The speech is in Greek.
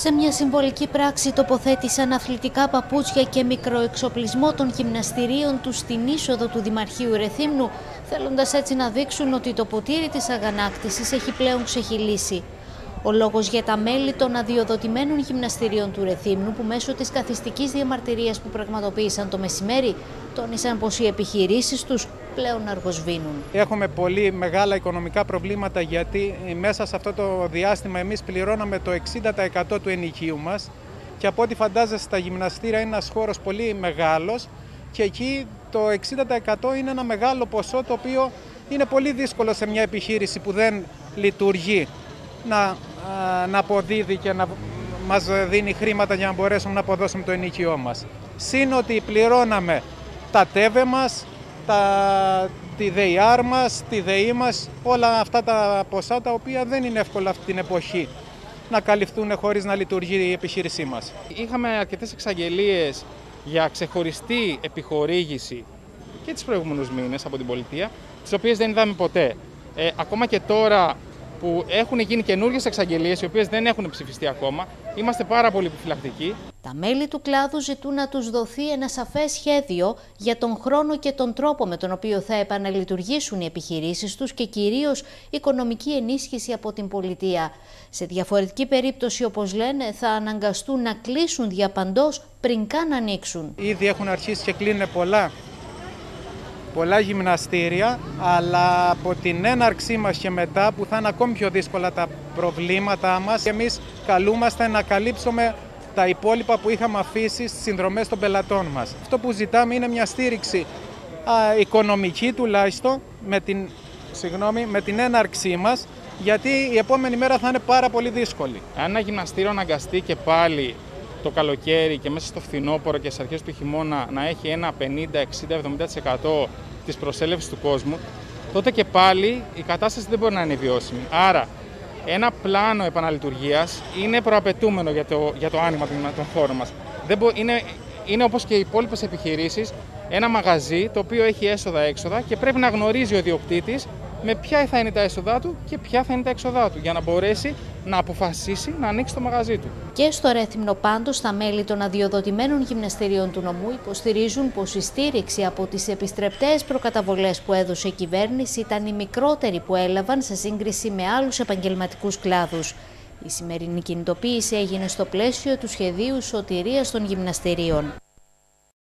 Σε μια συμβολική πράξη τοποθέτησαν αθλητικά παπούτσια και μικροεξοπλισμό των γυμναστηρίων τους στην είσοδο του Δημαρχείου Ρεθύμνου, θέλοντας έτσι να δείξουν ότι το ποτήρι της αγανάκτησης έχει πλέον ξεχυλήσει. Ο λόγος για τα μέλη των αδειοδοτημένων γυμναστηρίων του Ρεθύμνου που μέσω της καθιστικής διαμαρτυρίας που πραγματοποίησαν το μεσημέρι τόνισαν πως οι επιχειρήσεις τους πλέον αργοσβήνουν. Έχουμε πολύ μεγάλα οικονομικά προβλήματα γιατί μέσα σε αυτό το διάστημα εμείς πληρώναμε το 60% του ενοικίου μας και από ό,τι φαντάζεστε τα γυμναστήρια είναι ένας χώρος πολύ μεγάλος και εκεί το 60% είναι ένα μεγάλο ποσό το οποίο είναι πολύ δύσκολο σε μια επιχείρηση που δεν λειτουργεί να, να αποδίδει και να μας δίνει χρήματα για να μπορέσουμε να αποδώσουμε το ενοικιό μας. Συν ότι πληρώναμε τα τέβε μας, τα, τη ΔΕΙΑΡ μας, τη ΔΕΗ μας, όλα αυτά τα ποσά τα οποία δεν είναι εύκολα αυτή την εποχή να καλυφθούν χωρίς να λειτουργεί η επιχείρησή μας. Είχαμε αρκετές εξαγγελίες για ξεχωριστή επιχορήγηση και τις προηγούμενους μήνες από την πολιτεία, τις οποίες δεν είδαμε ποτέ. Ε, ακόμα και τώρα που έχουν γίνει καινούργιες εξαγγελίες, οι οποίες δεν έχουν ψηφιστεί ακόμα. Είμαστε πάρα πολύ επιφυλακτικοί. Τα μέλη του κλάδου ζητούν να τους δοθεί ένα σαφές σχέδιο για τον χρόνο και τον τρόπο με τον οποίο θα επαναλειτουργήσουν οι επιχειρήσεις τους και κυρίως οικονομική ενίσχυση από την πολιτεία. Σε διαφορετική περίπτωση, όπως λένε, θα αναγκαστούν να κλείσουν διαπαντός πριν καν ανοίξουν. Ήδη έχουν αρχίσει και κλείνουν πολλά πολλά γυμναστήρια, αλλά από την έναρξή μας και μετά που θα είναι ακόμη πιο δύσκολα τα προβλήματά μας, εμείς καλούμαστε να καλύψουμε τα υπόλοιπα που είχαμε αφήσει στις συνδρομές των πελατών μας. Αυτό που ζητάμε είναι μια στήριξη α, οικονομική τουλάχιστον με την, συγγνώμη, με την έναρξή μας, γιατί η επόμενη μέρα θα είναι πάρα πολύ δύσκολη. Αν ένα γυμναστήριο αναγκαστεί και πάλι το καλοκαίρι και μέσα στο φθινόπωρο και στις αρχές του χειμώνα να έχει ένα 50, 60, 70% της προσέλευσης του κόσμου, τότε και πάλι η κατάσταση δεν μπορεί να είναι βιώσιμη. Άρα, ένα πλάνο επαναλειτουργίας είναι προαπαιτούμενο για το, για το άνοιγμα των χώρων μας. Δεν μπο, είναι, είναι όπως και οι υπόλοιπες επιχειρήσεις, ένα μαγαζί το οποίο έχει έσοδα-έξοδα και πρέπει να γνωρίζει ο διοκτήτης με ποια θα είναι τα έσοδά του και ποια θα είναι τα έξοδά του για να μπορέσει να αποφασίσει να ανοίξει το μαγαζί του. Και στο Ρέθυμνο πάντως τα μέλη των αδειοδοτημένων γυμναστηρίων του νομού υποστηρίζουν πως η στήριξη από τις επιστρεπτές προκαταβολές που έδωσε η κυβέρνηση ήταν η μικρότερη που έλαβαν σε σύγκριση με άλλους επαγγελματικούς κλάδους. Η σημερινή κινητοποίηση έγινε στο πλαίσιο του σχεδίου σωτηρίας των γυμναστηρίων.